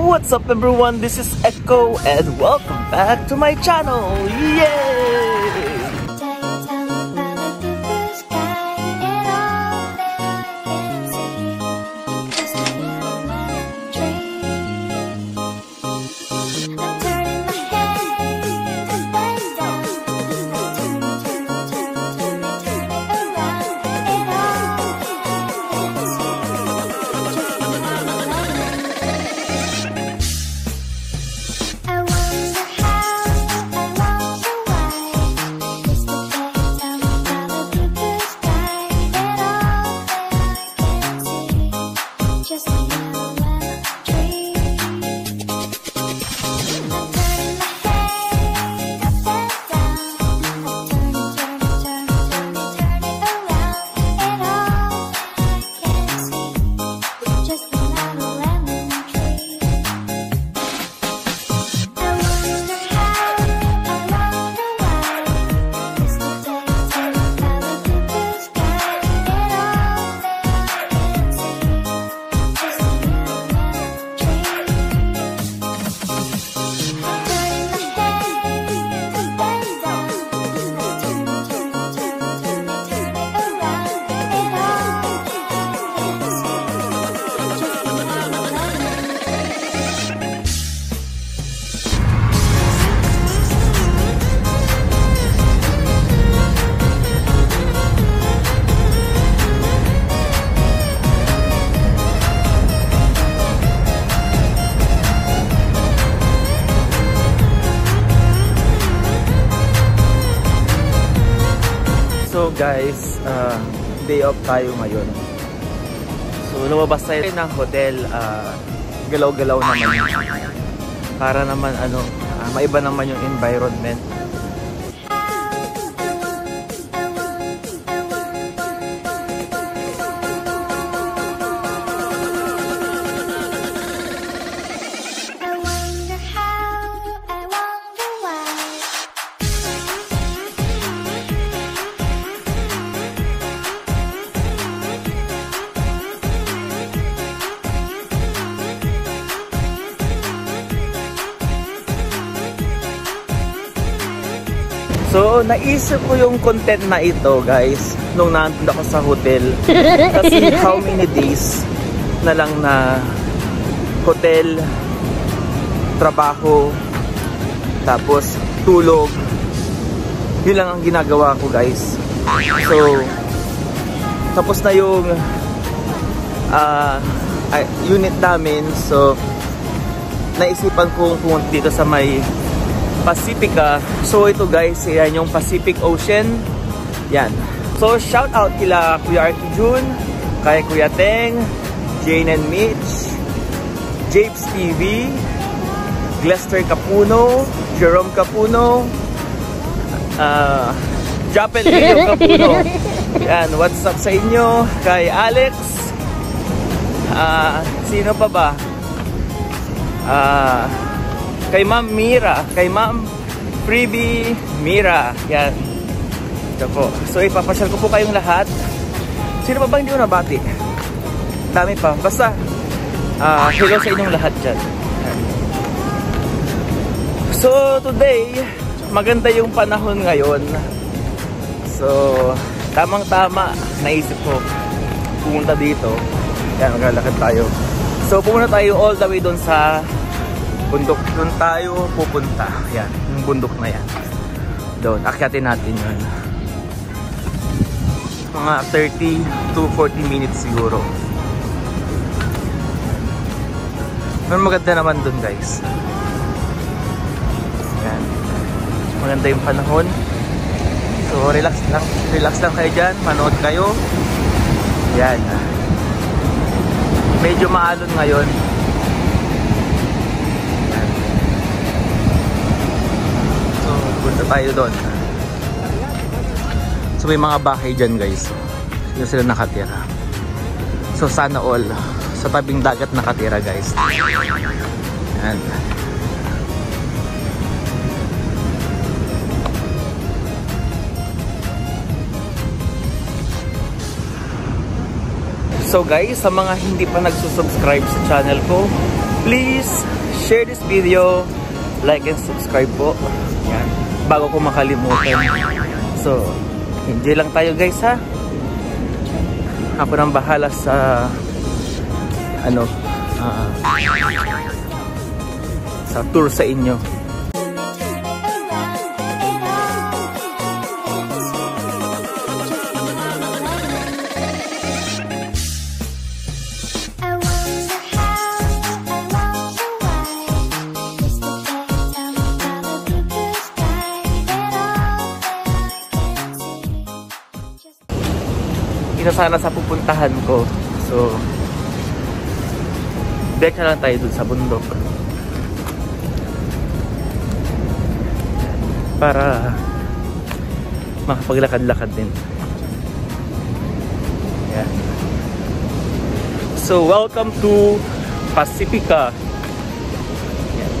What's up everyone? This is Echo and welcome back to my channel! Yay! So guys, uh, day off tayo ngayon. So lumabas tayo ng hotel, uh, galaw-galaw naman. Para naman ano, uh, maiba naman yung environment. Naisip ko yung content na ito, guys, nung nandun ako sa hotel. Kasi how many days na lang na hotel, trabaho, tapos tulog. Yun lang ang ginagawa ko, guys. So, tapos na yung ah, ay, unit namin. So, naisipan kong pumunta dito sa may Pacifica. So ito guys, yan yung Pacific Ocean. Yan. So shout out kila Kuya Arky Jun, kay Kuya Teng, Jane and Mitch, Japes TV, Glester Capuno, Jerome Capuno, uh, Japel Leo Capuno. Yan, what's up sa inyo? Kay Alex, ah, sino pa ba? Ah, kay Ma'am Mira, kay Ma'am Freebie Mira. Yan. Ito po. So ipapasyal ko po kayong lahat. Sino pa ba hindi ko nabati? Dami pa. Basta, ah, hello sa inyong lahat dyan. Yan. So today, maganda yung panahon ngayon. So, tamang-tama, naisip ko pumunta dito. Yan, maglalakad tayo. So, pumunta tayo all the way doon sa bundok. Doon tayo pupunta. Yan, yung bundok na yan. Doon, akyatin natin yun. Mga 30 to 40 minutes siguro. Pero maganda naman doon guys. Yan. Maganda yung panahon. So, relax lang. Relax lang kayo dyan. Manood kayo. Yan. Medyo maalon ngayon. Tayo doon. So, may mga bahay dyan guys. Dito sila nakatira. So, sana all. Sa tabing dagat nakatira guys. Yan. So guys, sa mga hindi pa nagsusubscribe sa channel ko, Please share this video, like and subscribe po. Yan. Bago ko makalimutan. So, enjoy lang tayo guys ha. Ako nang bahala sa ano ah, sa tour sa inyo. Ito sana sa pupuntahan ko. So, Diretso lang tayo dun sa bundok. Para makapaglakad-lakad din. Yan. So, welcome to Pacifica. Yan.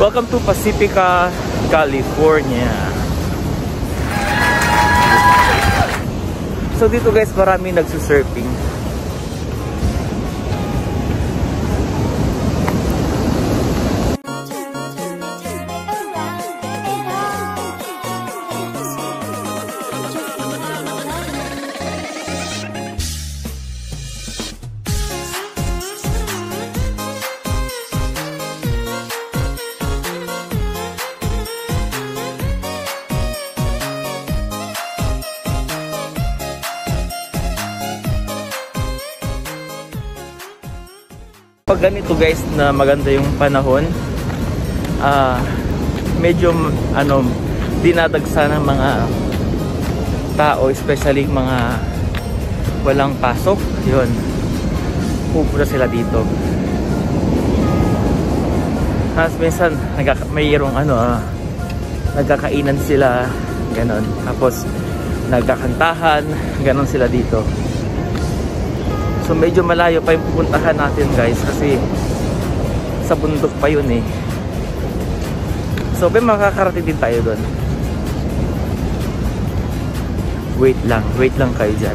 Welcome to Pacifica, California. So, dito guys, marami nagsusurfing. Pag ganito guys na maganda yung panahon, ah medyo ano dinadagsa ng mga tao, especially mga walang pasok, yun. Pupunta sila dito. Tapos minsan nagkaka mayroong ano ah, nagkakainan sila, ganon. Tapos nagkakantahan, ganon sila dito. So medyo malayo pa yung pupuntahan natin guys kasi sa bundok pa yun eh. So may makakarating din tayo doon. Wait lang, wait lang kayo dyan.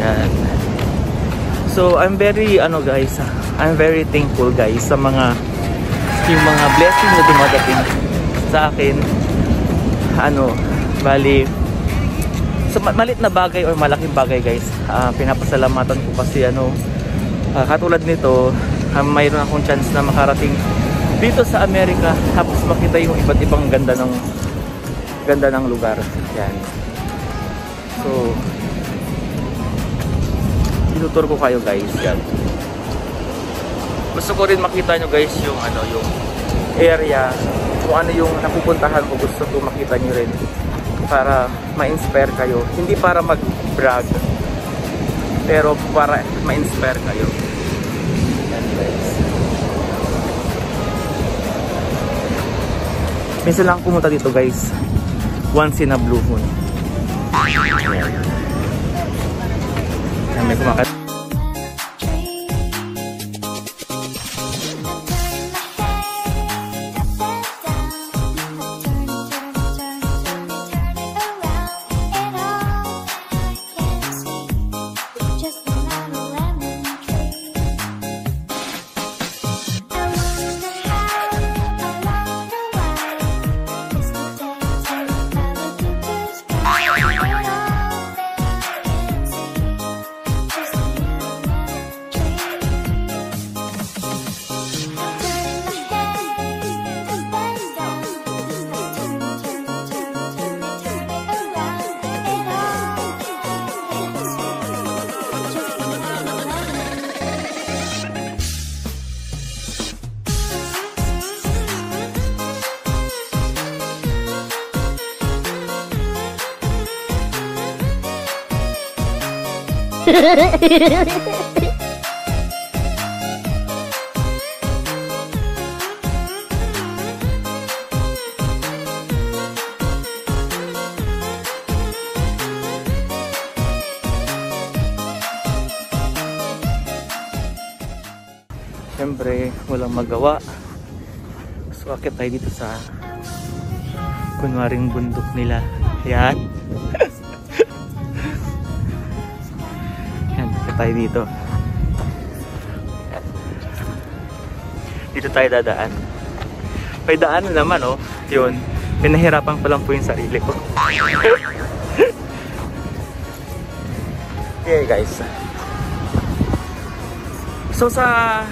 Yan. So I'm very ano guys, I'm very thankful guys sa mga yung mga blessing na dumadating sa akin. Ano, bali malit na bagay or malaking bagay guys. Ah, pinapasalamatan ko kasi ano ah, katulad nito ah, mayroon akong chance na makarating dito sa Amerika tapos makita yung iba't ibang ganda ng ganda ng lugar. Yan. So tinutur ko kayo guys. Yan. Gusto ko rin makita nyo guys yung ano yung area. Kung ano yung napupuntahan ko gusto ko makita nyo rin para ma-inspire kayo. Hindi para mag-brag, pero para ma-inspire kayo. Minsan lang pumunta dito guys. Once in a blue moon. Yan. Yan, may kumakat. Siyempre, walang magawa. So, akit tayo dito sa kunwaring bundok nila. Yan. Tayo dito. Dito tayo dadaan. May daan na naman, oh. Yun. Pinahirapan ko lang po yung sarili ko. okay, guys. So, sa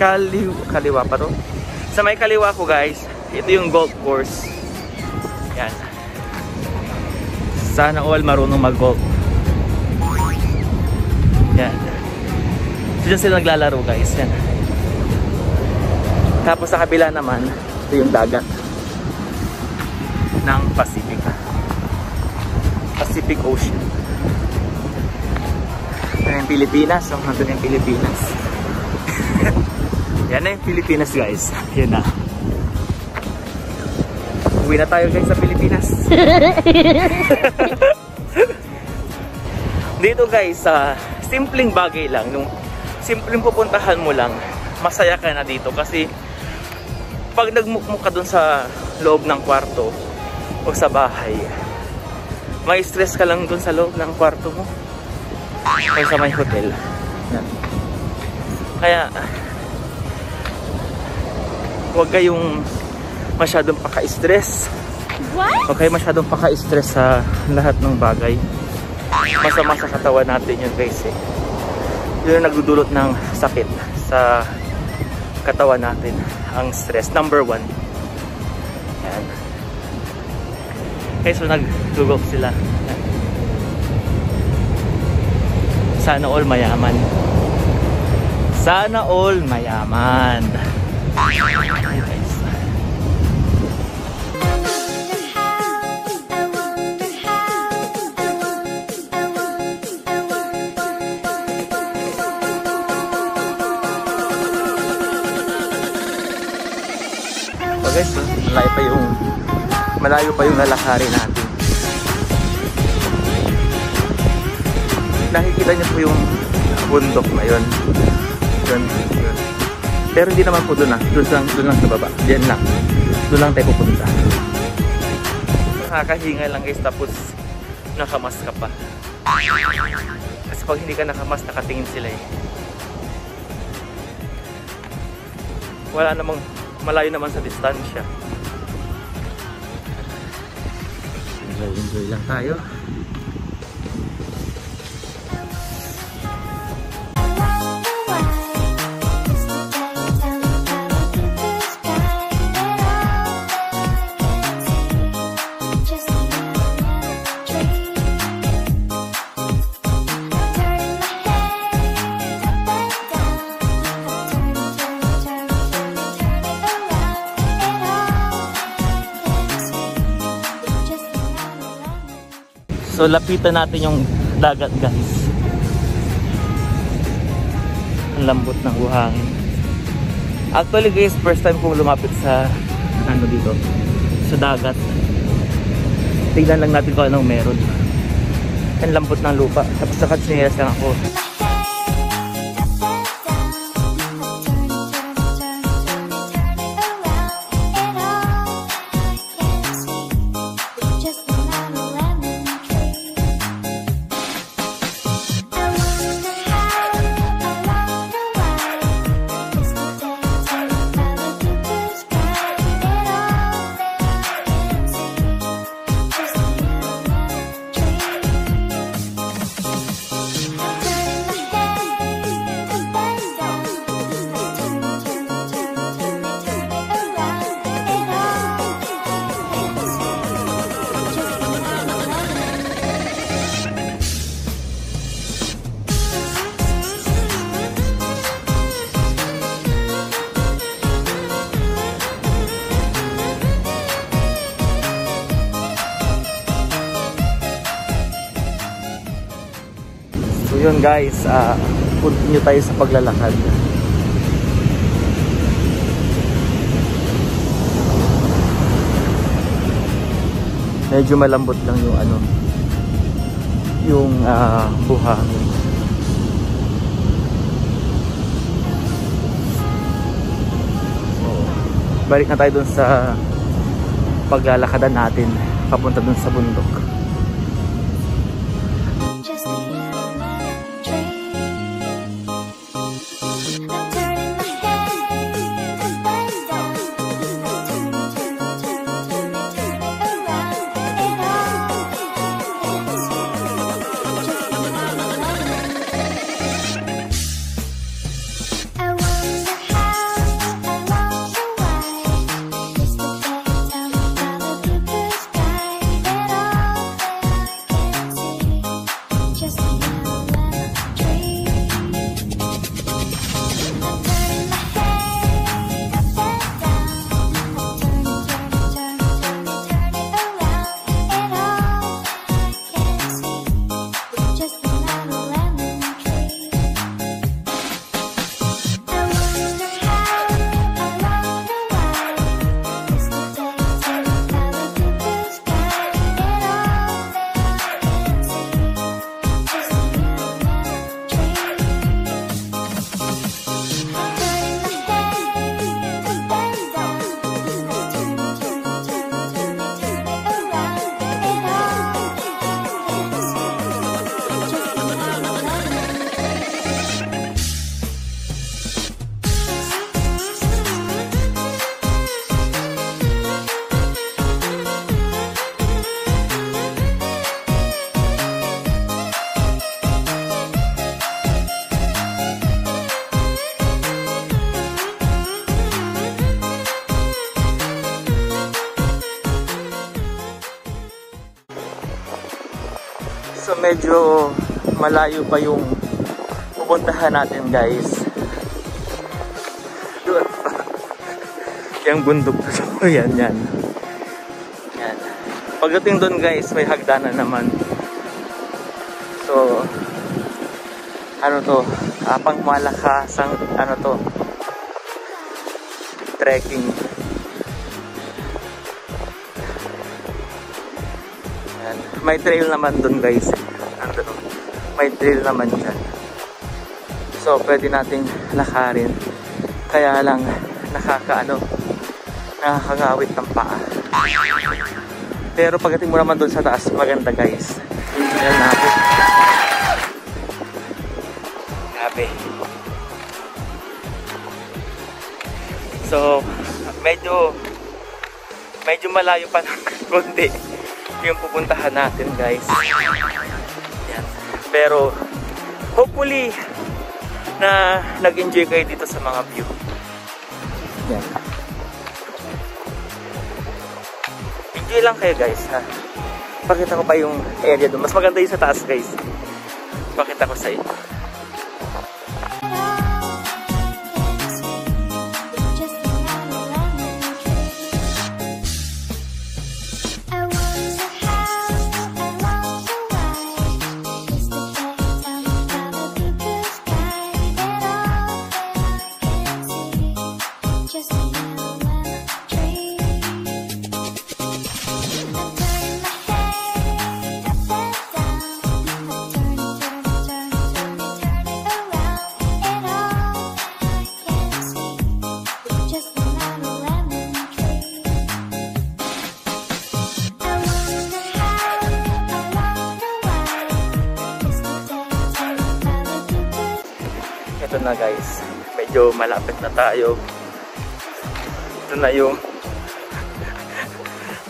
kaliw kaliwa pa to. Sa may kaliwa ko, guys, ito yung golf course. Yan. Sana all marunong mag-golf. Yan. So, dyan sila naglalaro, guys. Yan. Tapos sa kabila naman, ito yung dagat ng Pacific. Pacific Ocean. Ito yung Pilipinas. So, nandun yung Pilipinas. Yan na yung Pilipinas, guys. Yan na. Uwi na tayo, guys, sa Pilipinas. Dito, guys, sa simpleng bagay lang, nung simpleng pupuntahan mo lang, masaya ka na dito kasi pag nagmukmuk ka dun sa loob ng kwarto o sa bahay, may stress ka lang dun sa loob ng kwarto mo o sa may hotel. Kaya, huwag kayong masyadong paka-stress. Huwag kayong masyadong paka-stress sa lahat ng bagay. Masama sa katawan natin yun guys eh. Yun nagdudulot ng sakit sa katawan natin. Ang stress. Number one. Yan. Okay, so nag-google sila. Sana all mayaman. Sana all mayaman. Okay, malayo pa yung malayo pa yung lalakari natin. Nakikita niyo po yung bundok na yun. Yun, yun. Pero hindi naman po doon ah. Doon lang, doon lang sa baba. Diyan lang. Doon lang tayo pupunta. Nakakahinga lang guys tapos nakamas ka pa. Kasi pag hindi ka nakamas, nakatingin sila eh. Wala namang malayo naman sa distansya. 跟车一样大哟。Lapitan natin yung dagat guys. Ang lambot ng buhangin. Actually guys, first time kong lumapit sa ano dito, sa dagat. Tignan lang natin kung anong meron. Ang lambot ng lupa. Tapos nakatsinelas lang ako. So guys, ah continue tayo sa paglalakad. Medyo malambot lang yung ano, yung ah, buhangin. Oo. Balik na tayo dun sa paglalakadan natin papunta dun sa bundok. Medyo malayo pa yung pupuntahan natin guys. Yung bundok na so, yan, yan. Yan. Pagdating doon guys, may hagdanan naman. So, ano to, uh, pang malakasang, ano to, trekking. Yan. May trail naman doon guys. May trail naman dyan. So, pwede nating lakarin. Kaya lang, nakakaano, nakakangawit ng paa. Pero pagdating mo naman doon sa taas, maganda guys. Yan natin. Grabe. So, medyo medyo malayo pa ng konti yung pupuntahan natin guys. Pero hopefully na nag-enjoy kayo dito sa mga view. Yan. Enjoy lang kayo guys ha. Pakita ko pa yung area doon. Mas maganda yung sa taas guys. Pakita ko sa inyo. Na guys. Medyo malapit na tayo. Ito na yung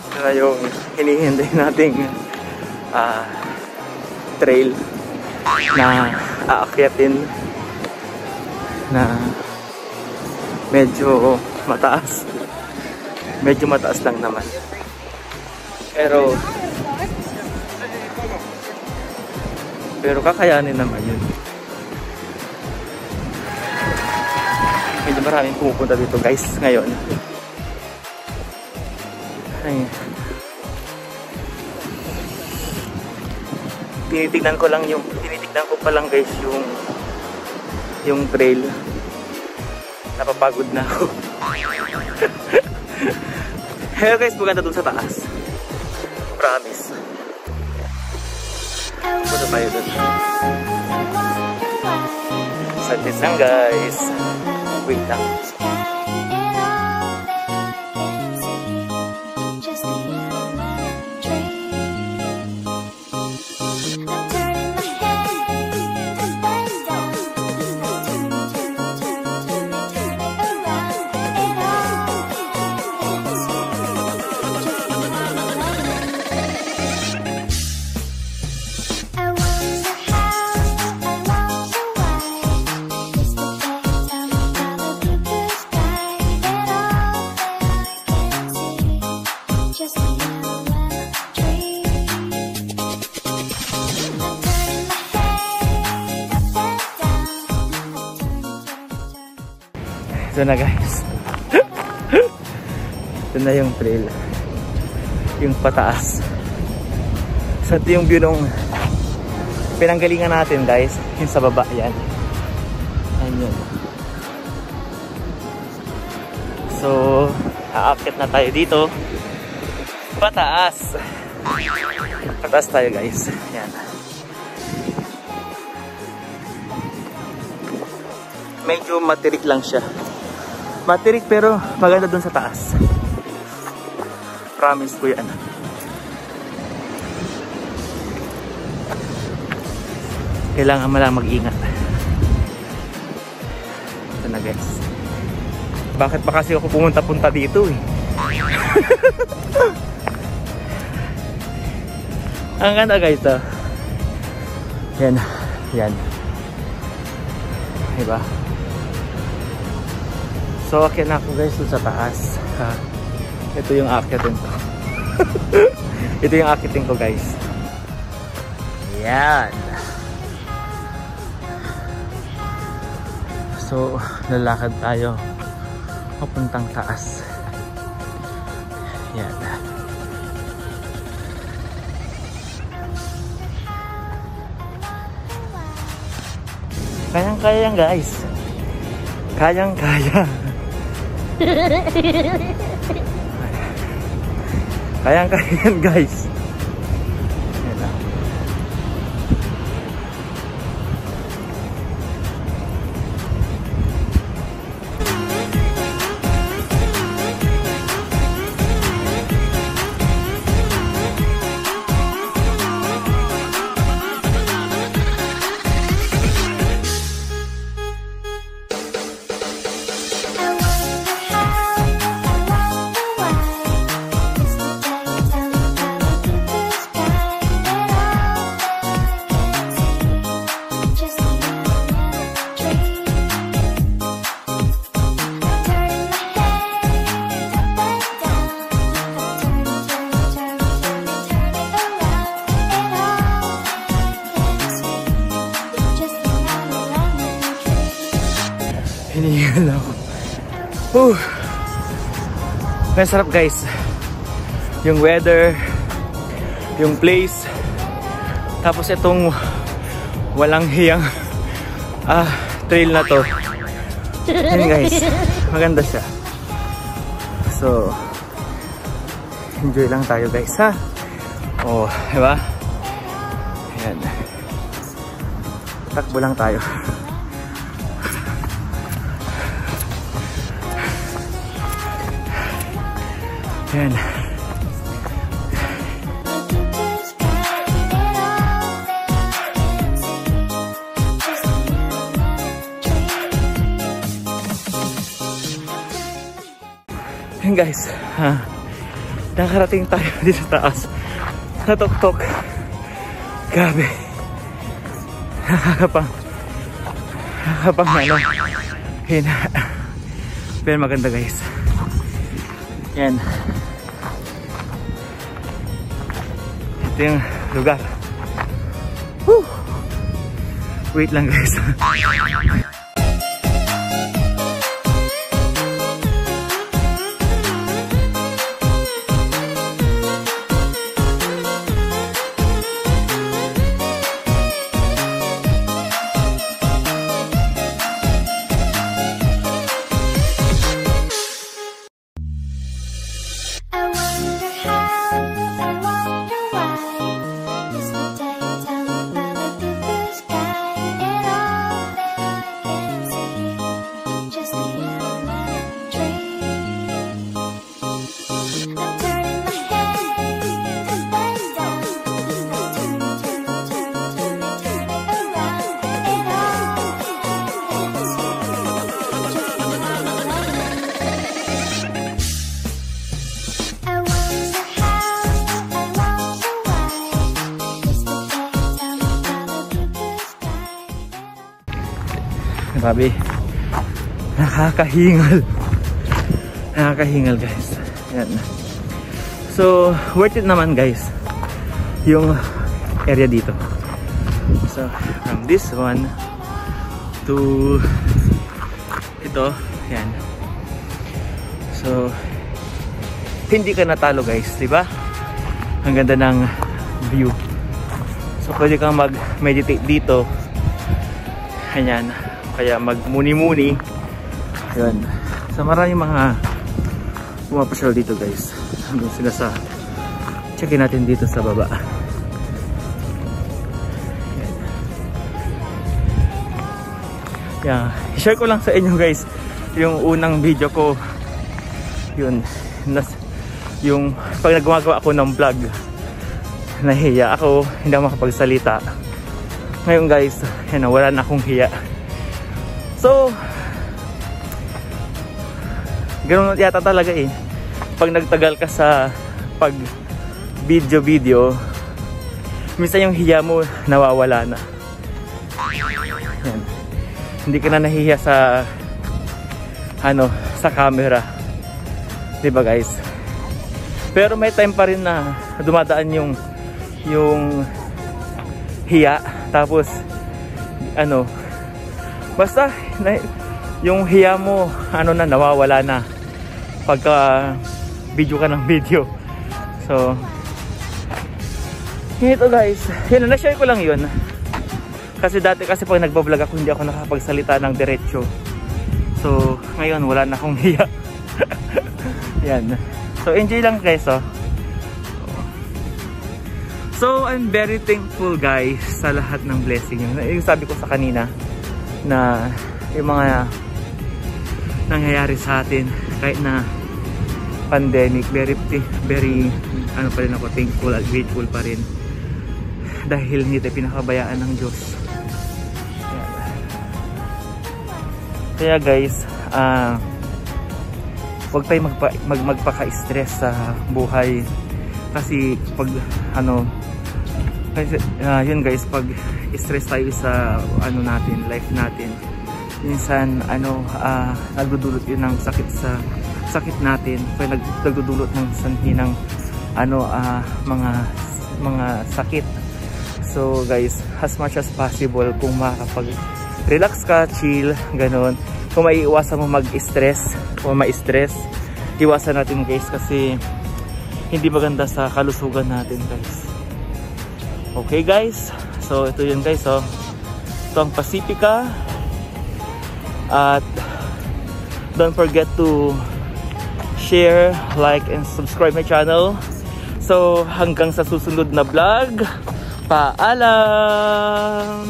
ito na yung hinihintay nating ah, trail na aakyatin na medyo mataas. Medyo mataas lang naman. Pero pero kakayanin naman yun. Medyo maraming pumupunta dito guys ngayon. Ay tinitignan ko lang yung tinitignan ko pa lang guys yung yung trail. Napapagod na ako. Hello guys, maganda dun sa taas. Promise. Punta tayo dun. Sa lang guys wait lang Ito na guys. ito na yung trail. Yung pataas. So ito yung view nung pinanggalingan natin guys. Yung sa baba yan. Ayan yun. So, aakit na tayo dito. Pataas. Pataas tayo guys. Yan. Medyo matirik lang siya. Matirik pero maganda dun sa taas. Promise ko yan. Kailangan mo mag-ingat. Ito na guys. Bakit pa kasi ako pumunta-punta dito eh? Ang ganda guys to. Yan. Yan. Diba? So, akin na ako guys sa taas. Ha? Ito yung akitin ko. Ito yung akitin ko guys. Yan. So, lalakad tayo papuntang taas. Yan. Kayang-kaya yan guys. Kayang-kaya. Kayang-kaya yan guys. Masarap guys. Yung weather, yung place, tapos itong walang hiyang ah, trail na to. Yan guys, maganda siya. So, enjoy lang tayo guys ha. Oh, di ba? Ayan. Takbo lang tayo. Ayan. Ayan guys, ha, nakarating tayo dito sa taas. Natok-tok. Grabe. Nakakapang. Nakakapang ano. Hina. Pero maganda guys. Yan. Ito yung lugar. Whew. Wait lang guys. Grabe. Nakakahingal. Nakakahingal guys. Yan. So, worth it naman guys. Yung area dito. So, from this one to ito. Yan. So, hindi ka natalo guys. Diba? Ang ganda ng view. So, pwede kang mag-meditate dito. Ayan. Kaya mag-muni-muni. Yun. So maraming mga pumapasyal dito guys. Hanggang sila sa checkin natin dito sa baba. Yeah. I-share ko lang sa inyo guys yung unang video ko. Yun. Nas, yung pag nagumagawa ako ng vlog nahiya ako, hindi ako makapagsalita. Ngayon guys, na, wala na akong hiya. So, ganun yata talaga eh. Pag nagtagal ka sa pag video-video, minsan yung hiya mo nawawala na. Yan. Hindi ka na nahihiya sa ano, sa camera. 'Di ba guys? Pero may time pa rin na dumadaan yung yung hiya. Tapos, ano, basta, na, yung hiya mo, ano na, nawawala na. Pagka, video ka ng video. So, ito guys, yun, na-share ko lang yun. Kasi dati kasi pag nagbablog ako, hindi ako nakapagsalita ng diretsyo. So, ngayon, wala na akong hiya. Yan. So, enjoy lang guys, oh. So, I'm very thankful guys sa lahat ng blessing yun. Yung sabi ko sa kanina na yung mga nangyayari sa atin kahit na pandemic, very, very ano pa rin ako, thankful at grateful pa rin dahil hindi tayo pinakabayaan ng Diyos. Kaya guys, uh, huwag tayo magpa, mag, magpaka-stress sa buhay kasi pag ano kasi uh, yun guys pag stress tayo sa ano natin life natin minsan ano uh, nagdudulot yun ng sakit sa sakit natin. Kaya nag, nagdudulot ng sanhi ng ano uh, mga mga sakit. So guys as much as possible kung makakapag relax ka chill ganon kung maiiwasan mo mag-stress o ma-stress iwasan natin guys kasi hindi maganda sa kalusugan natin guys Okay guys, so ito yun guys oh. Ito ang Pacifica. At don't forget to share, like, and subscribe my channel. So hanggang sa susunod na vlog, paalam!